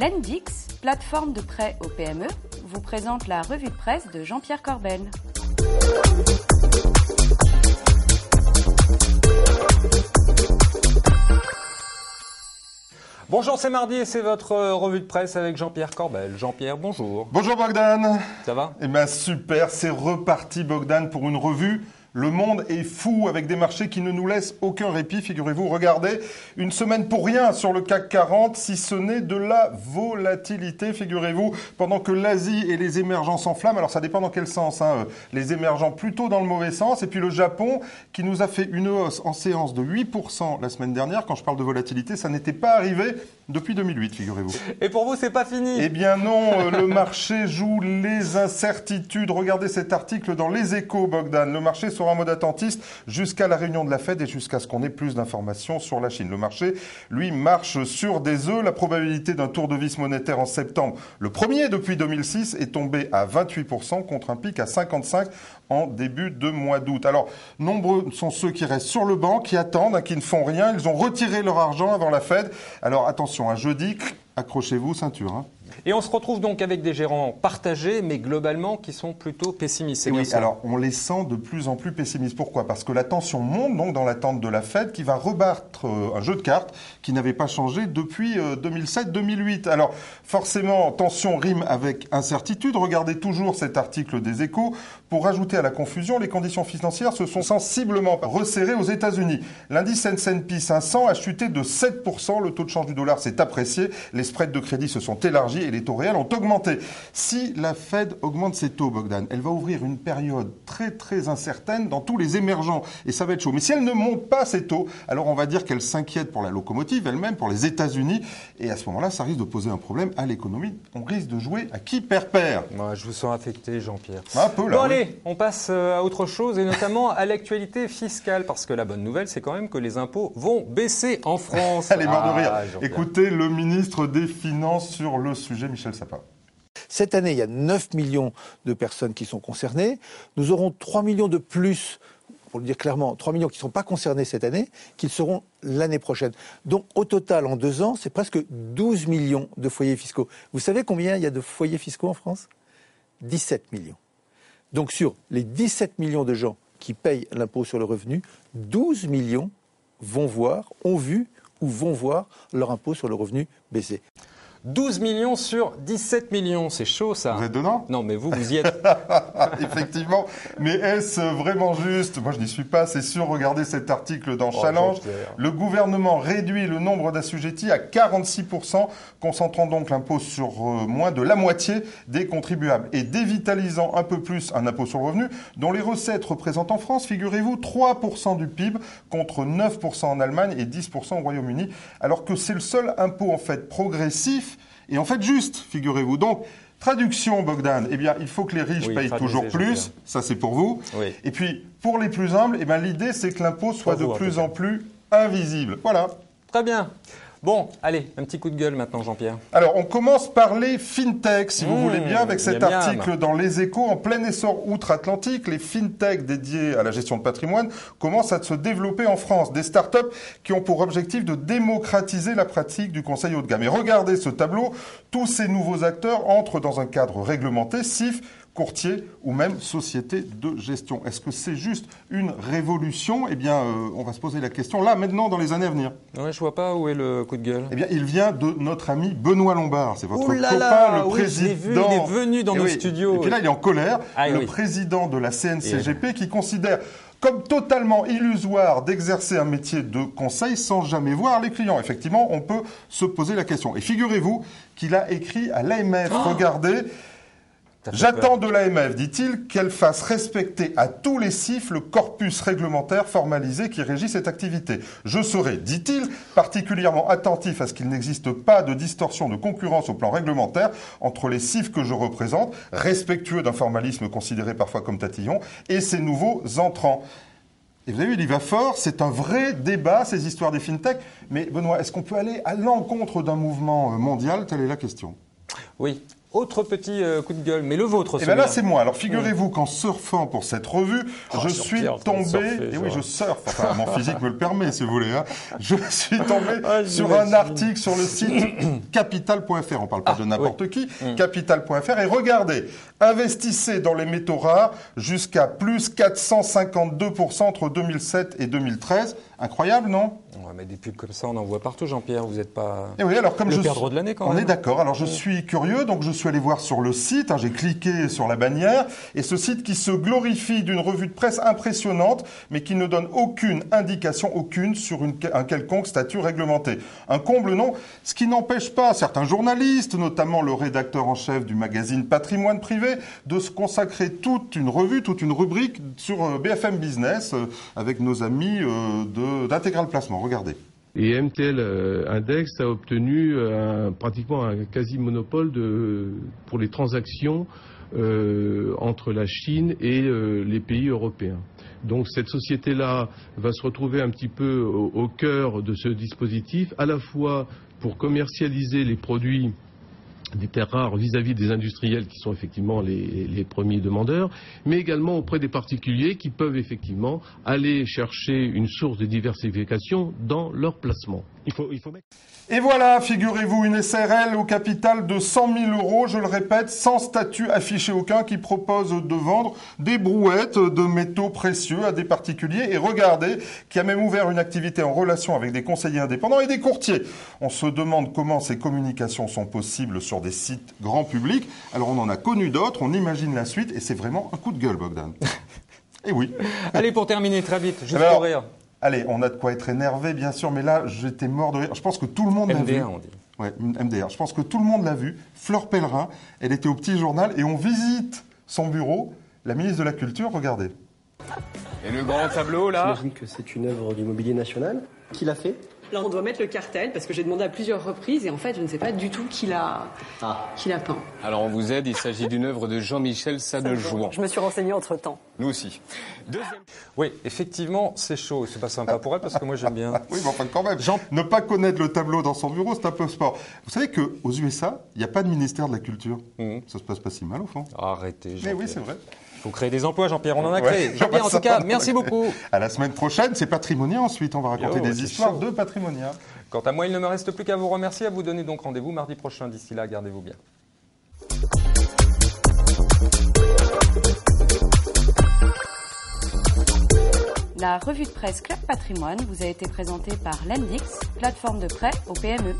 Lendix, plateforme de prêt aux PME, vous présente la revue de presse de Jean-Pierre Corbel. Bonjour, c'est mardi et c'est votre euh, revue de presse avec Jean-Pierre Corbel. Jean-Pierre, bonjour. Bonjour Bogdan. Ça va? Eh bien super, c'est reparti Bogdan pour une revue le monde est fou avec des marchés qui ne nous laissent aucun répit. Figurez-vous, regardez, une semaine pour rien sur le CAC 40, si ce n'est de la volatilité, figurez-vous, pendant que l'Asie et les émergents s'enflamment. Alors ça dépend dans quel sens. Hein. Les émergents plutôt dans le mauvais sens. Et puis le Japon qui nous a fait une hausse en séance de 8% la semaine dernière. Quand je parle de volatilité, ça n'était pas arrivé depuis 2008, figurez-vous. Et pour vous, c'est pas fini Eh bien non, euh, le marché joue les incertitudes. Regardez cet article dans Les Échos, Bogdan. Le marché sera en mode attentiste jusqu'à la réunion de la Fed et jusqu'à ce qu'on ait plus d'informations sur la Chine. Le marché, lui, marche sur des œufs. La probabilité d'un tour de vis monétaire en septembre, le premier depuis 2006, est tombée à 28% contre un pic à 55% en début de mois d'août. Alors, nombreux sont ceux qui restent sur le banc, qui attendent, qui ne font rien. Ils ont retiré leur argent avant la Fed. Alors attention, un jeudi, accrochez-vous, ceinture. Hein. Et on se retrouve donc avec des gérants partagés, mais globalement qui sont plutôt pessimistes. Oui, alors on les sent de plus en plus pessimistes. Pourquoi? Parce que la tension monte donc dans l'attente de la Fed qui va rebattre euh, un jeu de cartes qui n'avait pas changé depuis 2007-2008. Euh, alors forcément, tension rime avec incertitude. Regardez toujours cet article des échos. Pour rajouter à la confusion, les conditions financières se sont sensiblement resserrées aux États-Unis. L'indice S&P 500 a chuté de 7%. Le taux de change du dollar s'est apprécié. Les spreads de crédit se sont élargis et les taux réels ont augmenté. Si la Fed augmente ses taux, Bogdan, elle va ouvrir une période très très incertaine dans tous les émergents et ça va être chaud. Mais si elle ne monte pas ses taux, alors on va dire qu'elle s'inquiète pour la locomotive elle-même, pour les États-Unis et à ce moment-là, ça risque de poser un problème à l'économie. On risque de jouer à qui perd perd. Moi, je vous sens affecté, Jean-Pierre. Un peu là. Bon allez, on passe euh, à autre chose et notamment à l'actualité fiscale parce que la bonne nouvelle, c'est quand même que les impôts vont baisser en France. Elle est morte de rire. Ah, Écoutez le ministre des Finances sur le Michel. Cette année, il y a 9 millions de personnes qui sont concernées. Nous aurons 3 millions de plus, pour le dire clairement, 3 millions qui ne sont pas concernés cette année, qu'ils seront l'année prochaine. Donc au total, en deux ans, c'est presque 12 millions de foyers fiscaux. Vous savez combien il y a de foyers fiscaux en France? 17 millions. Donc sur les 17 millions de gens qui payent l'impôt sur le revenu, 12 millions vont voir, ont vu ou vont voir leur impôt sur le revenu baisser. 12 millions sur 17 millions, c'est chaud ça. Vous êtes dedans? Non, mais vous, vous y êtes. Effectivement. Mais est-ce vraiment juste? Moi, je n'y suis pas, c'est sûr. Regardez cet article dans oh, Challenge. Le gouvernement réduit le nombre d'assujettis à 46%, concentrant donc l'impôt sur euh, moins de la moitié des contribuables et dévitalisant un peu plus un impôt sur le revenu dont les recettes représentent en France, figurez-vous, 3% du PIB contre 9% en Allemagne et 10% au Royaume-Uni, alors que c'est le seul impôt en fait progressif et en fait juste, figurez-vous. Donc, traduction, Bogdan, eh bien, il faut que les riches payent toujours plus, ça c'est pour vous. Et puis, pour les plus humbles, eh bien, l'idée c'est que l'impôt soit de plus en plus invisible. Voilà. Très bien. Bon, allez, un petit coup de gueule maintenant, Jean-Pierre. Alors, on commence par les fintechs, si vous mmh, voulez bien, avec cet article dans Les Échos. En plein essor outre-Atlantique, les fintechs dédiés à la gestion de patrimoine commencent à se développer en France. Des startups qui ont pour objectif de démocratiser la pratique du conseil haut de gamme. Et regardez ce tableau, tous ces nouveaux acteurs entrent dans un cadre réglementé, SIF, courtier ou même société de gestion. Est-ce que c'est juste une révolution? Eh bien, euh, on va se poser la question là, maintenant, dans les années à venir. Ouais, je vois pas où est le coup de gueule. Eh bien, il vient de notre ami Benoît Lombard. C'est votre copain, le oui, président. Vu, il est venu dans nos studios. Et puis là, il est en colère. Ah, le président de la CNCGP qui considère comme totalement illusoire d'exercer un métier de conseil sans jamais voir les clients. Effectivement, on peut se poser la question. Et figurez-vous qu'il a écrit à l'AMF, oh regardez, J'attends de l'AMF, dit-il, qu'elle fasse respecter à tous les CIF le corpus réglementaire formalisé qui régit cette activité. Je serai, dit-il, particulièrement attentif à ce qu'il n'existe pas de distorsion de concurrence au plan réglementaire entre les CIF que je représente, respectueux d'un formalisme considéré parfois comme tatillon, et ces nouveaux entrants. Et vous avez vu, il y va fort, c'est un vrai débat, ces histoires des fintech. Mais Benoît, est-ce qu'on peut aller à l'encontre d'un mouvement mondial? Telle est la question. Oui, Autre petit euh, coup de gueule, mais le vôtre. Et bien là, c'est moi. Alors figurez-vous qu'en surfant pour cette revue, Oh, je suis tombé. surfer, et ça oui, je surfe. Enfin, mon physique me le permet, si vous voulez. hein. Je suis tombé Ah, sur un article sur le site capital.fr. On parle pas Ah, de n'importe qui. Mm. Capital.fr. Et regardez, investissez dans les métaux rares jusqu'à plus 452% entre 2007 et 2013. Incroyable, non? On va mettre des pubs comme ça, on en voit partout, Jean-Pierre. Vous n'êtes pas. Et oui, alors comme Le je suis- de l'année, quand on même. est d'accord. Alors je suis curieux, donc je suis allé voir sur le site. hein, J'ai cliqué sur la bannière et ce site qui se glorifie d'une revue de presse impressionnante, mais qui ne donne aucune indication, aucune sur une- un quelconque statut réglementé. Un comble non. Ce qui n'empêche pas certains journalistes, notamment le rédacteur en chef du magazine Patrimoine Privé, de se consacrer toute une revue, toute une rubrique sur euh, BFM Business euh, avec nos amis euh, d'Intégral Placement. Regardez. Et MTL Index a obtenu pratiquement un quasi-monopole pour les transactions entre la Chine et les pays européens. Donc cette société-là va se retrouver un petit peu au cœur de ce dispositif, à la fois pour commercialiser les produits des terres rares vis-à-vis des industriels qui sont effectivement les, les premiers demandeurs, mais également auprès des particuliers qui peuvent effectivement aller chercher une source de diversification dans leur placement. Il faut, il faut mettre- Et voilà, figurez-vous, une SRL au capital de 100 000 euros, je le répète, sans statut affiché aucun, qui propose de vendre des brouettes de métaux précieux à des particuliers. Et regardez, qui a même ouvert une activité en relation avec des conseillers indépendants et des courtiers. On se demande comment ces communications sont possibles sur des sites grand public. Alors on en a connu d'autres, on imagine la suite, et c'est vraiment un coup de gueule, Bogdan. Et oui. Allez, pour terminer très vite, juste Alors, pour rire. Allez, on a de quoi être énervé, bien sûr, mais là, j'étais mort de rire. Je pense que tout le monde l'a vu. MDR, on dit. Ouais, MDR. Je pense que tout le monde l'a vu. Fleur Pellerin, elle était au petit journal et on visite son bureau. La ministre de la Culture, regardez. Et le grand tableau, là J'imagine que c'est une œuvre du mobilier national. Qui l'a fait Là, on doit mettre le cartel parce que j'ai demandé à plusieurs reprises et en fait, je ne sais pas du tout qui l'a Ah. qui l'a peint. Alors on vous aide, il s'agit d'une œuvre de Jean-Michel Sadejouan. Je me suis renseignée entre temps. Nous aussi. Deuxième Oui, effectivement, c'est chaud. C'est pas sympa pour elle parce que moi j'aime bien. Oui, mais enfin, quand même. Jean- Ne pas connaître le tableau dans son bureau, c'est un peu sport. Vous savez qu'aux USA, il n'y a pas de ministère de la Culture. Mhm. Ça se passe pas si mal, au fond. Arrêtez, Mais oui, c'est vrai. Il faut créer des emplois, Jean-Pierre. On en a Ouais, créé. Jean-Pierre, en tout cas, merci beaucoup. À la semaine prochaine, c'est Patrimonia ensuite. On va raconter Yo, des histoires chaud. de Patrimonia. Quant à moi, il ne me reste plus qu'à vous remercier, à vous donner donc rendez-vous mardi prochain. D'ici là, gardez-vous bien. La revue de presse Club Patrimoine vous a été présentée par l'Endix, plateforme de prêt aux PME.